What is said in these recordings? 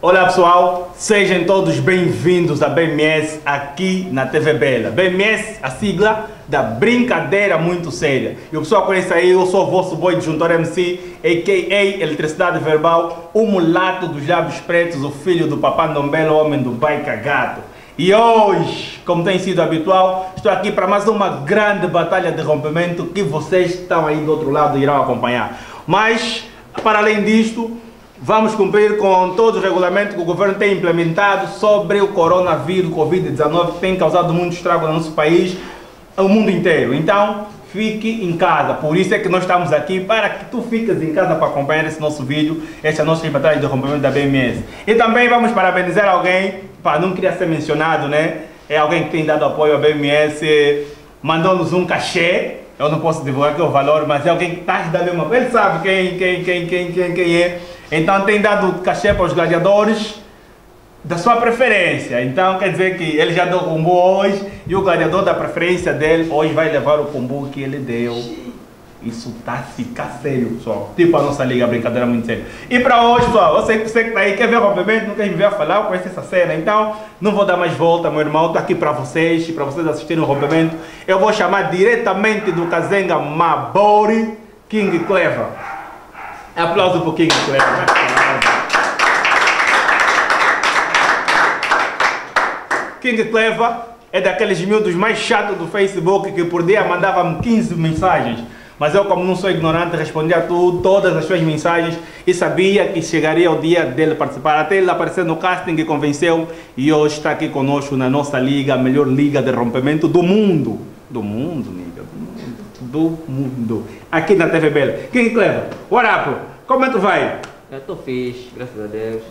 Olá pessoal, sejam todos bem-vindos à BMS aqui na TV Bela. BMS, a sigla da brincadeira muito séria. E o pessoal conhece aí, eu sou o vosso boy de Juntor MC, a.k.a. Eletricidade Verbal, o mulato dos lábios pretos, o filho do Papá Nombelo, homem do bai cagado. E hoje, como tem sido habitual, estou aqui para mais uma grande batalha de rompimento que vocês estão aí do outro lado irão acompanhar. Mas, para além disto, vamos cumprir com todos os regulamentos que o governo tem implementado sobre o coronavírus, Covid-19, que tem causado muito estrago no nosso país, no mundo inteiro. Então, fique em casa. Por isso é que nós estamos aqui, para que tu fiques em casa para acompanhar esse nosso vídeo, esta nossa batalha de rompimento da BMS. E também vamos parabenizar alguém, para não queria ser mencionado, né? É alguém que tem dado apoio à BMS, mandou-nos um cachê. Eu não posso divulgar o valor, mas é alguém que está dando uma. Ele sabe quem, quem, quem, quem, quem, quem é. Então tem dado cachê para os gladiadores da sua preferência. Então quer dizer que ele já deu o combo hoje e o gladiador da preferência dele hoje vai levar o combo que ele deu. Isso tá ficar sério, pessoal. Tipo a nossa liga, brincadeira muito séria. E para hoje, pessoal, você, você que tá aí, quer ver o rompimento, não quer me ver falar, conhece essa cena. Então, não vou dar mais volta, meu irmão. Tô aqui para vocês, para vocês assistirem o rompimento. Eu vou chamar diretamente do Kazenga Mabori, King Clever. Aplauso pro King Clever. King Clever é daqueles miúdos mais chatos do Facebook que por dia mandava-me 15 mensagens. Mas eu, como não sou ignorante, respondia tudo, todas as suas mensagens e sabia que chegaria o dia dele participar. Até ele aparecer no casting e convenceu e hoje está aqui conosco na nossa liga, a melhor liga de rompimento do mundo. Do mundo, nigga. Do mundo. Do mundo. Aqui na TV Bela. King Clever, what up? Como é que vai? Eu estou fixe, graças a Deus.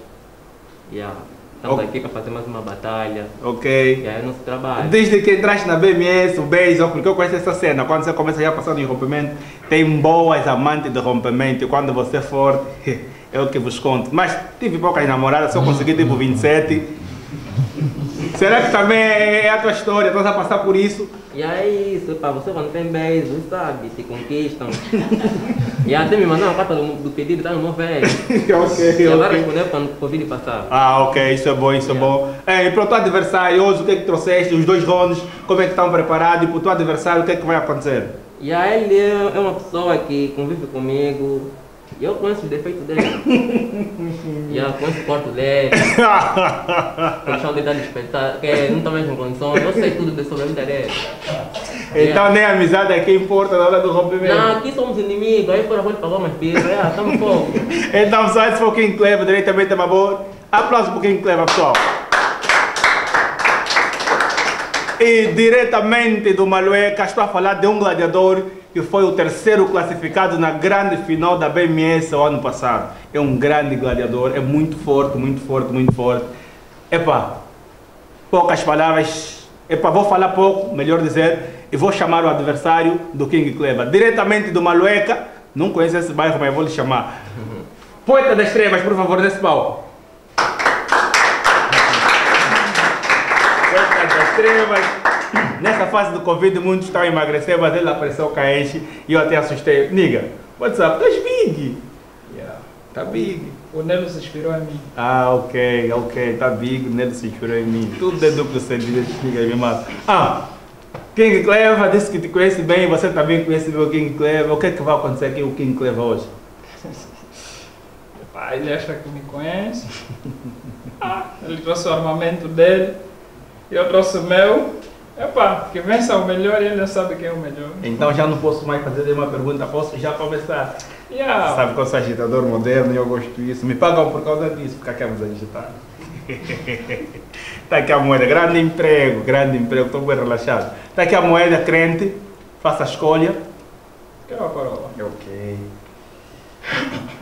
Yeah. Estamos Ok. aqui para fazer mais uma batalha. Ok. E aí é nosso trabalho. Desde que entraste na BMS, o Beijo, porque eu conheço essa cena, quando você começa já passando em rompimento, tem boas amantes de rompimento, e quando você for, é o que vos conto. Mas tive poucas namoradas, só consegui tipo 27. Será que também é a tua história? Estás a passar por isso? E aí, isso, pá, você quando tem beijo, sabe, te conquistam. e até me mandaram a carta do, do pedido, tá no meu velho. ok, E agora ok. responder quando o Covid passar. Ah, ok, isso é bom, isso é bom. É, e para o teu adversário, hoje o que é que trouxeste? Os dois rounds, como é que estão preparados? E para o teu adversário, o que é que vai acontecer? E aí ele é é uma pessoa que convive comigo. E eu conheço os defeitos dele. e eu conheço o corpo dele. O chão dele tá despertar, que não está mesmo em condições. Eu sei tudo sobre a vida dele. Então nem a amizade é que importa na hora do rompimento. Não, aqui somos inimigos, aí por agora pagou mais piso, é, estamos pouco. Então, só esse foi o King Clever, diretamente da Mabor. Aplausos para o King Clever, pessoal. E diretamente do Malueca, estou a falar de um gladiador que foi o terceiro classificado na grande final da BMS o ano passado. É um grande gladiador, é muito forte, muito forte, muito forte. Epa, poucas palavras. Epa, vou falar pouco, melhor dizer, e vou chamar o adversário do King Clever. Diretamente do Malueca, não conheço esse bairro, mas vou lhe chamar. Poeta das Trevas, por favor, desse palco. Poeta das Trevas. Nessa fase do Covid, muitos estão a emagrecer, mas ele apareceu caente e eu até assustei. Niga, what's up? Estás big. Yeah. Tá big. O Nelo se inspirou em mim. Ah, ok, ok, tá big, nele se inspirou em mim. Tudo é duplo sentido, nigga me mata. Ah, King Clever disse que te conhece bem, você também conhece bem o King Clever. O que é que vai acontecer aqui com o King Clever hoje? Epá, ele acha que me conhece. Ah, ele trouxe o armamento dele. Eu trouxe o meu. Epá, que vença o melhor e ele já sabe quem é o melhor. Então já não posso mais fazer nenhuma pergunta, posso já começar. Yeah. Sabe que eu sou agitador moderno e eu gosto disso. Me pagam por causa disso, porque acabamos a agitar. Está aqui a moeda, grande emprego, grande emprego, estou bem relaxado. Está aqui a moeda, crente, faça a escolha. Quero a coroa. Ok.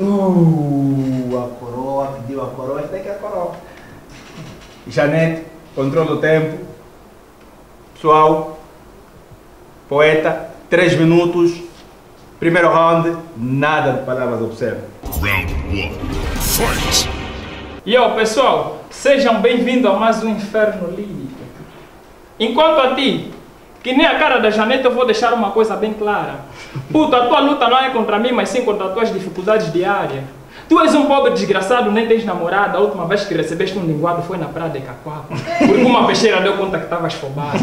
Uh, a coroa, pediu a coroa, tem que a coroa. Janete, controla o tempo. Pessoal, poeta, três minutos. Primeiro round, nada de palavras, observe. Round one. Fight! E ó, pessoal, sejam bem-vindos a mais um Inferno Lírico. Enquanto a ti, que nem a cara da Janete, eu vou deixar uma coisa bem clara. Puta, a tua luta não é contra mim, mas sim contra as tuas dificuldades diárias. Tu és um pobre desgraçado, nem tens namorada. A última vez que recebeste um linguado foi na praia de Cacoapa. Porque uma peixeira deu conta que estavas fobado.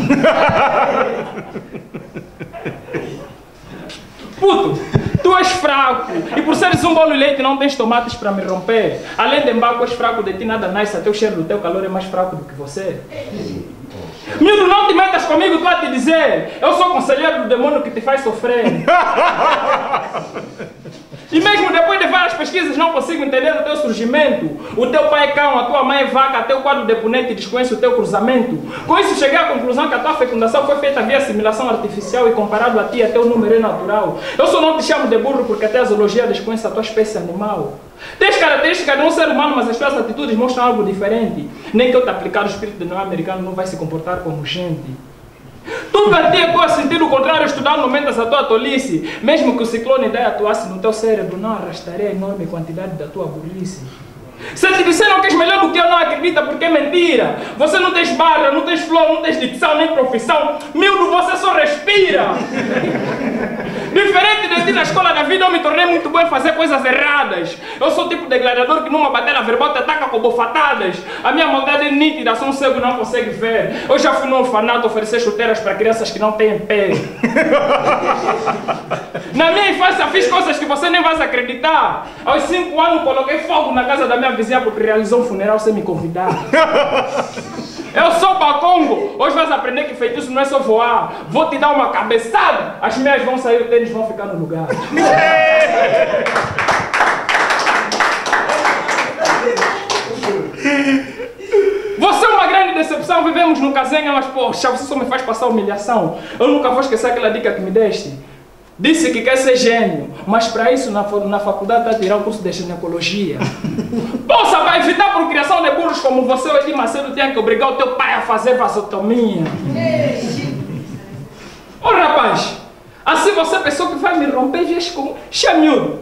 Puto, tu és fraco. E por seres um bolo de leite não tens tomates para me romper. Além de embaco, és fraco de ti, nada nice. Até o cheiro do teu calor é mais fraco do que você. Miúdo, não te metas comigo, estou a te dizer. Eu sou conselheiro do demônio que te faz sofrer. E mesmo depois de várias pesquisas não consigo entender o teu surgimento. O teu pai é cão, a tua mãe é vaca, teu quadro de punente desconhece o teu cruzamento. Com isso cheguei à conclusão que a tua fecundação foi feita via assimilação artificial e comparado a ti, a teu número é natural. Eu só não te chamo de burro porque até a zoologia desconhece a tua espécie animal. Tens características de um ser humano, mas as tuas atitudes mostram algo diferente. Nem que eu te aplicar o espírito de não americano não vai se comportar como gente. Tu partia com a sentir o contrário, estudar no meio da tua tolice. Mesmo que o ciclone daí atuasse no teu cérebro, não arrastaria a enorme quantidade da tua burrice. Se te disseram que és melhor do que eu, não acredita porque é mentira. Você não tens barra, não tens flor, não tens dicção, nem profissão. Mildo, você só respira. Diferente de ti na escola da vida, eu me tornei muito bom em fazer coisas erradas. Eu sou o tipo de gladiador que numa batalha verbal te ataca com bofatadas. A minha maldade é nítida, sou um cego não consegue ver. Eu já fui no orfanato oferecer chuteiras para crianças que não têm pé. na minha infância fiz coisas que você nem vai acreditar. Aos 5 anos coloquei fogo na casa da minha vizinha porque realizou um funeral sem me convidar. Eu sou Bacongo. Hoje vais aprender que feitiço não é só voar. Vou te dar uma cabeçada. As meias vão sair, o tênis vão ficar no lugar. Você é uma grande decepção. Vivemos no casenha, mas poxa, você só me faz passar humilhação. Eu nunca vou esquecer aquela dica que me deste. Disse que quer ser gênio, mas para isso na, na faculdade está a tirar o curso de ginecologia. Poxa, para evitar a procriação de burros como você, o Edir Macedo tinha que obrigar o teu pai a fazer vasotomia. Ô rapaz, assim você pensou que vai me romper vias como chamiúdo.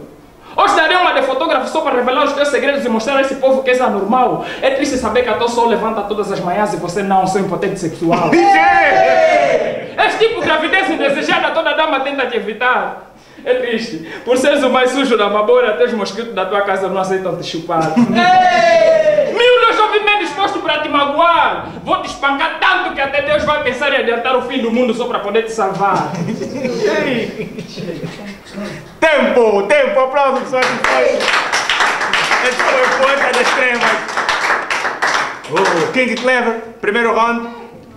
Hoje darei uma de fotógrafo só para revelar os teus segredos e mostrar a esse povo que és anormal. É triste saber que a tua sol levanta todas as manhãs e você não, sou impotente sexual. És tipo gravidez indesejada, toda dama tenta te evitar. É triste. Por seres o mais sujo da mabora, até os mosquitos da tua casa não aceitam te chupar. Mil eu já vi bem disposto para te magoar. Vou te espancar tanto que até Deus vai pensar em adiantar o fim do mundo só para poder te salvar. Tempo, tempo, aplausos pessoal. Esse foi o poeta das cremas. Oh, King Clever, primeiro round,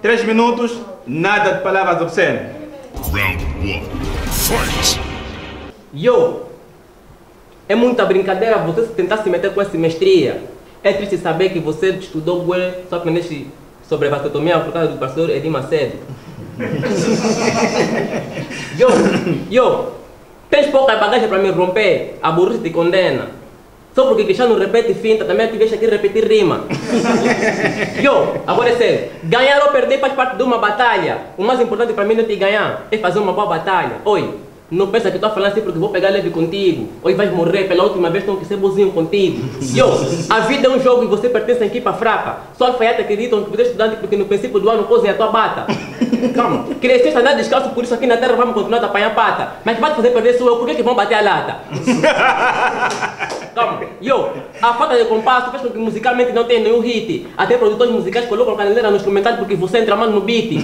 3 minutos, nada de palavras obscenas. Round one. Fight! Yo! É muita brincadeira você tentar se meter com essa mestria. É triste saber que você estudou bué, só aprendeste sobre vasotomia por causa do pastor Edir Macedo. yo! Yo! Tens pouca bagagem para me romper, a burrice te condena. Só porque Cristiano repete finta, também te deixa aqui repetir rima. Yo, agora é sério. Ganhar ou perder faz parte de uma batalha. O mais importante para mim não é te ganhar, é fazer uma boa batalha. Oi, não pensa que estou falando assim porque vou pegar leve contigo. Hoje vais morrer, pela última vez tenho que ser bonzinho contigo. Yo, a vida é um jogo e você pertence à equipa fraca. Só alfaiate acreditam que você é estudante porque no princípio do ano cozem a tua bata. Calma, cresceste andar descalço, por isso aqui na terra vamos continuar a apanhar pata. Mas vai te fazer perder sou eu, por que, que vão bater a lata? Calma, yo, a falta de compasso faz com que musicalmente não tenha nenhum hit. Até produtores musicais colocam caneleira no instrumental porque você entra mal no beat.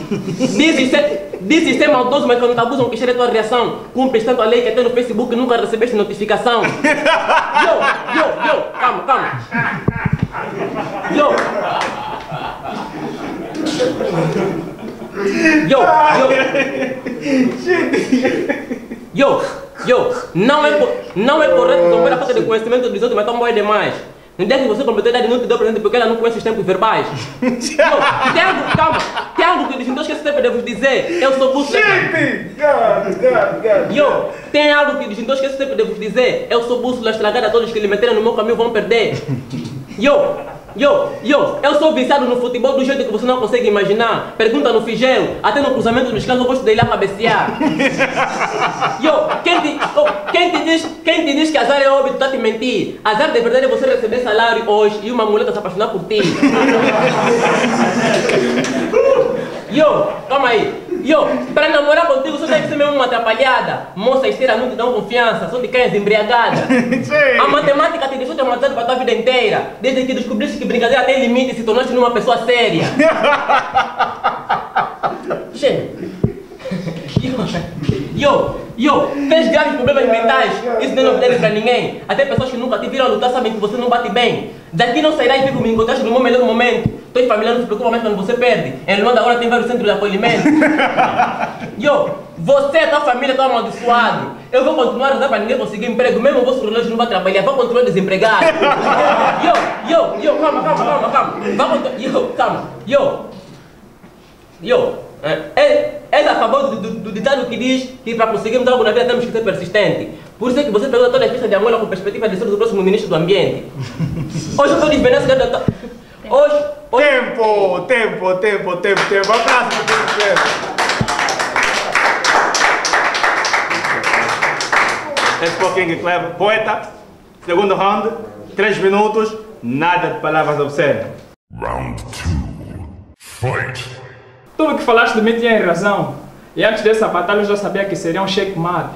Dizem ser, dizem ser maldoso, mas quando te abusam, que cheira a tua reação. Cumpres tanto a lei que até no Facebook nunca recebeste notificação. Yo, yo, yo, calma, calma. Yo. Yo, yo. Yo, yo, não é, não é correto tomar a falta de conhecimento dos outros, mas bom é demais. No dia que você completou a idade, não te deu presente porque ela não conhece os tempos verbais. Yo, tem algo, calma, tem algo que distintos que eu sempre devo dizer. Eu sou busto. Yo, tem algo que distintos que eu sempre devo dizer. Eu sou bússola estragada, todos que lhe meterem no meu caminho vão perder. Yo, yo, yo, eu sou viciado no futebol do jeito que você não consegue imaginar. Pergunta no Figel, até no cruzamento dos casos eu gosto dele a cabecear. Yo, quem te, oh, quem, te diz, quem te diz que azar é óbvio, tá te mentir. Azar de verdade é você receber salário hoje e uma mulher tá se apaixonar por ti. Yo, calma aí. Yo, para namorar contigo só que ser mesmo uma atrapalhada. Moças serias não te dão confiança, de cães embriagadas. Sim. A matemática te deixou traumatizado para a tua vida inteira. Desde que descobriste que brincadeira tem limite e se tornaste numa pessoa séria. Gente. Yo, yo, tens graves problemas mentais. Isso não é novidade para ninguém. Até pessoas que nunca te viram lutar sabem que você não bate bem. Daqui não sairá e fico me encontraste no meu melhor momento. Teus familiares não se preocupam mais quando você perde. Em Luanda agora tem vários centros de acolhimento. Yo, você a tua família estão amaldiçoados. Eu vou continuar a usar para ninguém conseguir emprego, mesmo o vosso relógio não vai trabalhar, vou continuar desempregado. Yo, yo, yo, calma, calma, calma, calma. Vamos, yo, calma, yo. Yo, é, é, a favor do, do, do ditado que diz que para conseguirmos algo na vida temos que ser persistente. Por isso é que você pegou toda a ficha de Angola com perspectiva de ser o próximo ministro do Ambiente. Hoje eu estou desvendando tua... Hoje, hoje... Tempo, tempo, tempo, tempo, tempo. Abraço para todos vocês. Esse foi o King Clever, poeta. Segundo round, três minutos, nada de palavras obscenas. Round two. Fight. Tudo que falaste de mim tinha razão. E antes dessa batalha eu já sabia que seria um checkmate.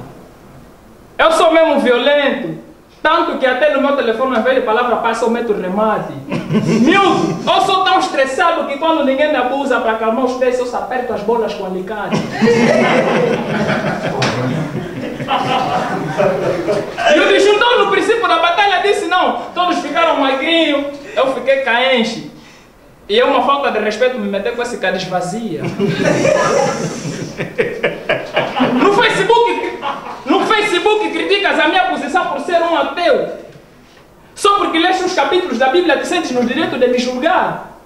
Eu sou mesmo violento. Tanto que até no meu telefone, ao invés de palavra passa, eu meto remate. Miúdo, eu sou tão estressado que quando ninguém me abusa para acalmar os pés, eu só aperto as bolas com alicate. E o disjuntor no princípio da batalha disse não. Todos ficaram magrinhos, eu fiquei caenche. E é uma falta de respeito me meter com esse cara esvazia. No Facebook, no Facebook criticas a minha posição por ser um ateu. Só porque leste os capítulos da Bíblia te sentes no direito de me julgar.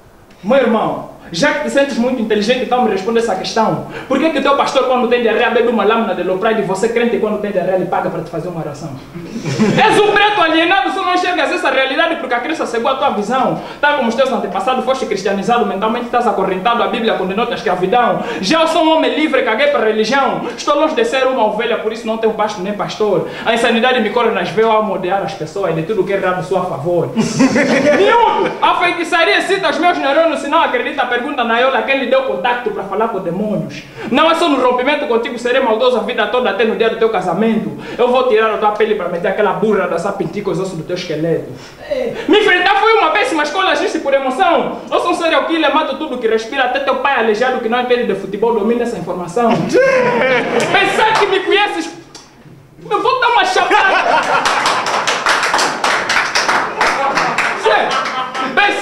Meu irmão, já que te sentes muito inteligente, então me responde essa questão. Por que, que teu pastor, quando tem diarreia, bebe uma lâmina de lopride e você, crente, quando tem diarreia, ele paga para te fazer uma oração? És um preto alienado, só não enxergas essa realidade porque a crença cegou a tua visão. Tal como os teus antepassados, foste cristianizado mentalmente, estás acorrentado, a Bíblia condenou-te à escravidão. Já eu sou um homem livre, caguei para a religião. Estou longe de ser uma ovelha, por isso não tenho pasto nem pastor. A insanidade me corre nas veias ao modear as pessoas, de tudo que é errado sou a favor. Miúdo, a feitiçaria cita os meus neurônios, se não acredita, pergunta na Iola quem lhe deu contato para falar com demônios. Não é só no rompimento contigo, serei maldoso a vida toda até no dia do teu casamento. Eu vou tirar a tua pele para meter aquela burra da sapinti com os ossos do teu esqueleto. Me enfrentar foi uma péssima escola, agisse por emoção. Eu sou um serial killer, mato tudo que respira, até teu pai aleijado que não entende de futebol domina essa informação. Pensar que me conheces, eu vou dar uma chapada.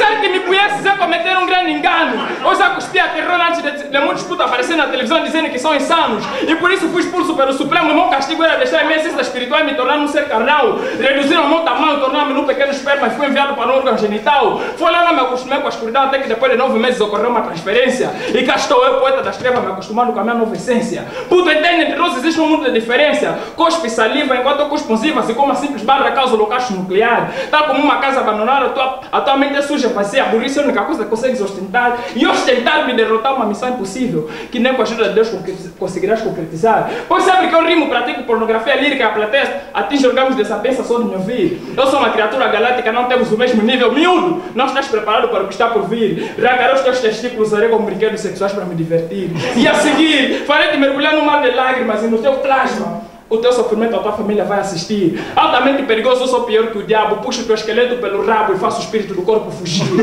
Pensar que me conheces é cometer um grande engano. Eu já a terror antes de, de muitos putos aparecer na televisão dizendo que são insanos. E por isso fui expulso pelo Supremo. O meu castigo era deixar a minha essência espiritual e me tornar um ser carnal. Reduziram o meu tamanho, tornar-me num pequeno esperma e fui enviado para um órgão genital. Foi lá não me acostumei com a escuridão até que depois de nove meses ocorreu uma transferência. E cá estou eu, poeta das trevas, me acostumando com a minha nova essência. Puto entende, entre nós existe um mundo de diferença. Cospe saliva enquanto eu cuspo e como a simples barra causa holocausto nuclear. Tal como uma casa abandonada, a tua, a tua mente é suja, vazia, a burrice a única coisa que consegues ostentar. E ostentar me derrotar uma missão impossível, que nem com a ajuda de Deus conseguirás concretizar. Pois sabe que eu rimo, pratico pornografia lírica, plateia atinge orgulhos dessa peça só de me ouvir. Eu sou uma criatura galáctica, não temos o mesmo nível. Miúdo, não estás preparado para o que está por vir. Ragarei os teus testículos, usarei como brinquedos sexuais para me divertir. E a seguir, farei-te mergulhar no mar de lágrimas e no teu plasma o teu sofrimento a tua família vai assistir. Altamente perigoso, eu sou pior que o diabo. Puxo o teu esqueleto pelo rabo e faço o espírito do corpo fugir.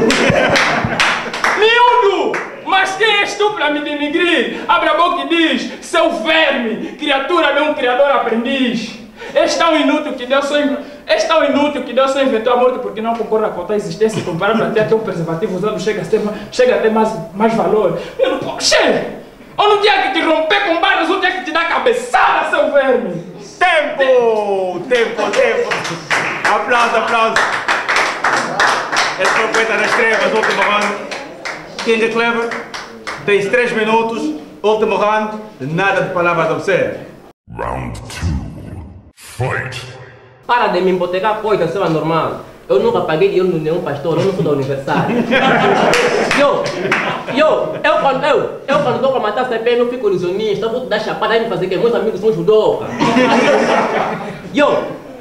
Miúdo! Mas quem és tu para me denigrir? Abre a boca e diz: seu verme, criatura de um criador aprendiz. És tão inútil que Deus só, és tão inútil que Deus só inventou a morte porque não concorda com a tua existência. Comparando até até um preservativo usado chega a ter, chega a ter mais, mais valor. Miúdo, poxa! Ou no dia que te romper com barras, ou no dia que te dar cabeçada, seu verme. Tempo! Tempo, tempo. Aplausos, aplausos. Esse foi o Poeta das Trevas, último round. King Clever, tens 3 minutos, último round, nada de palavras obscenas. Round two. Fight. Para de me hipotecar coisa, isso é normal. Eu nunca paguei dinheiro de nenhum pastor, eu não sou da universidade. yo, yo, eu quando eu, eu quando estou com a matar CP, não fico ilusionista, eu vou te dar chapada aí me fazer que meus amigos são judô. Yo,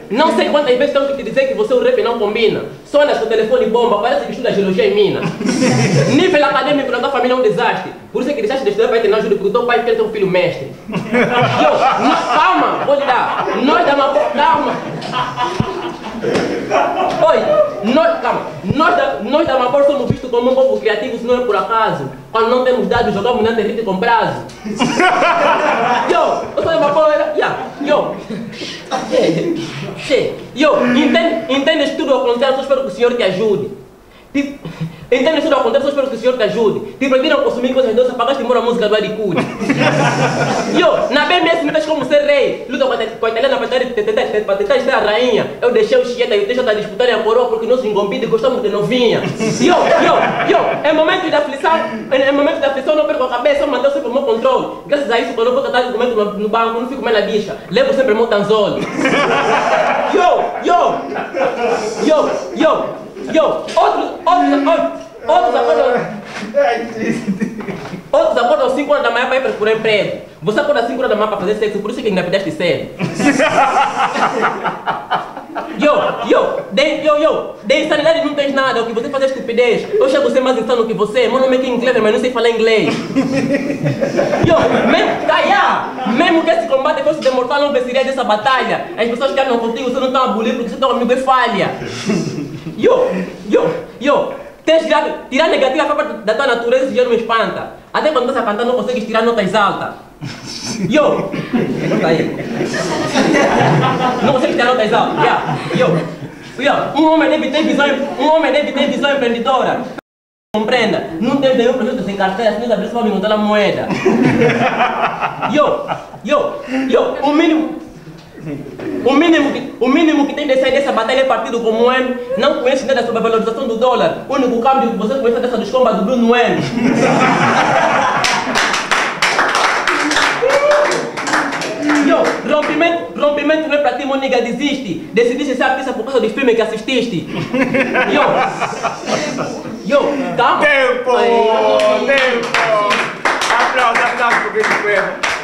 não sei quantas vezes tenho que te dizer que você é um rap não combina. Só seu telefone bomba, parece que estuda geologia em mina. Nível acadêmico na tua família é um desastre. Por isso é que deixaste de estudar para ter na ajuda, porque o teu pai quer ter um filho mestre. Yo, no, calma, vou lhe dar. Nós da Mapor, calma. Oi, nós, calma, nós da, nós da Mapor somos vistos como um povo criativo, se não é por acaso. Quando não temos dados, jogamos na internet com prazo. Yo, eu sou da Mapor, yeah, yo. Che, che, yo, entende, entendes tudo ao contrário, só espero que o senhor te ajude. Tipo, entende tudo ao contrário, só espero que o senhor te ajude. Te proibiram consumir coisas doces, apagaste embora a música do Aricuri. Yo, na BMS me tens como ser rei. Luta com a, a italiana para tentar, ser a rainha. Eu deixei o Chieta e o Teixeira disputarem a coroa porque nós engombidos gostamos de novinha. Yo, yo, yo, é momento de aflição, é, é momento de aflição, não perco a cabeça, eu mantenho sempre o meu controle. Graças a isso, quando eu vou catar documento no, banco, não fico mais na bicha. Levo sempre o meu tanzol. Yo, yo, yo, yo. Yo, outros, outros, outros, outros acordam. Outros acordam 5 horas da manhã para ir procurar emprego. Você acorda às 5 horas da manhã para fazer sexo, por isso que engravidaste cedo. Yo, yo, de, yo, yo, de insanidade não tens nada, o que você faz é estupidez. Eu chego a ser mais insano que você, meu nome é King Clever, mas não sei falar inglês. Yo, mesmo, yeah. mesmo que esse combate fosse de mortal, não venceria dessa batalha. As pessoas que andam contigo, você não está a abolir porque seu amigo é falha. Yo, yo, yo, tens que tirar, tirar negativa parte da tua natureza e já não me espanta. Até quando estás a cantar não consegues tirar notas altas. Yo, tá aí. Não consegues tirar notas altas. Yeah, yo, yo, um homem deve ter visão, um homem deve ter visão empreendedora. Compreenda, não tens nenhum projeto sem carteira, se não abrir só montar a moeda. Yo, yo, yo, o mínimo o mínimo, que, o mínimo que tem de sair dessa batalha é partido como M. Não conhece nada sobre a valorização do dólar. O único câmbio que você conhece é dessa descomba do Bruno M. Yo, rompimento, rompimento não é para ti, meu nigga, desiste. Decidiste ser artista por causa dos filmes que assististe. Yo, yo, calma. Tempo! Aí. Tempo! Aplausos, aplausos tempo.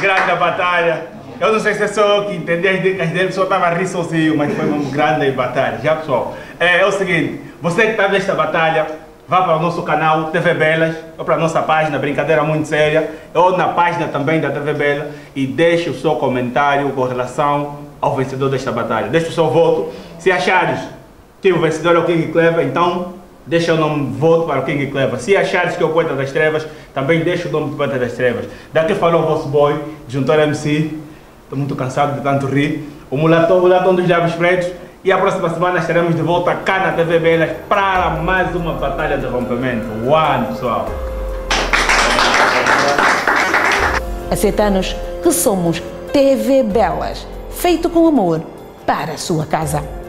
Grande a batalha. Eu não sei se é só eu que entendi as dele, só estava a rir sozinho, mas foi uma grande batalha. Já pessoal, é, é o seguinte, você que está nesta batalha, vá para o nosso canal TV Belas, ou para a nossa página Brincadeira Muito Séria, ou na página também da TV Bela, e deixe o seu comentário com relação ao vencedor desta batalha. Deixe o seu voto. Se achares que o vencedor é o King Clever, então deixa o nome voto para o King Clever. Se achares que é o Poeta das Trevas, também deixa o nome do Poeta das Trevas. Daqui falou o vosso boy, Juntor MC. Estou muito cansado de tanto rir. O mulatão, o mulatão dos lábios pretos. E a próxima semana estaremos de volta cá na TV Belas para mais uma batalha de rompimento. One, pessoal. Há sete anos que somos TV Belas, feito com amor para a sua casa.